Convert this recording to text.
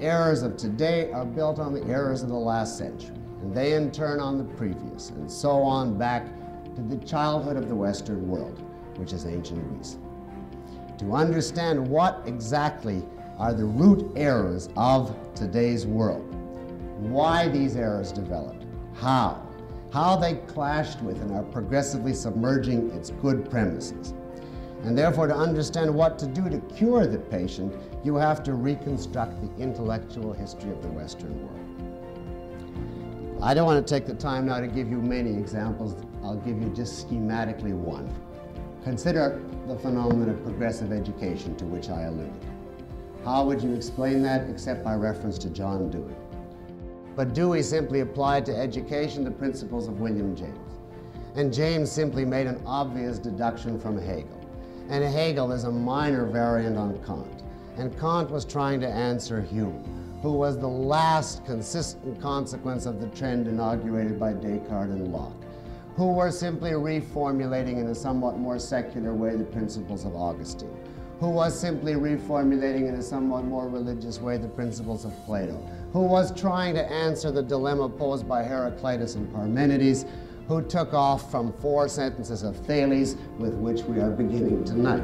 errors of today are built on the errors of the last century, and they in turn on the previous, and so on back to the childhood of the Western world, which is ancient Greece. To understand what exactly are the root errors of today's world, why these errors developed, how, how they clashed with and are progressively submerging its good premises. And therefore, to understand what to do to cure the patient, you have to reconstruct the intellectual history of the Western world. I don't want to take the time now to give you many examples. I'll give you just schematically one. Consider the phenomenon of progressive education to which I alluded. How would you explain that except by reference to John Dewey? But Dewey simply applied to education the principles of William James. And James simply made an obvious deduction from Hegel. And Hegel is a minor variant on Kant. And Kant was trying to answer Hume, who was the last consistent consequence of the trend inaugurated by Descartes and Locke, who were simply reformulating in a somewhat more secular way the principles of Augustine, who was simply reformulating in a somewhat more religious way the principles of Plato, who was trying to answer the dilemma posed by Heraclitus and Parmenides, who took off from four sentences of Thales with which we are beginning tonight.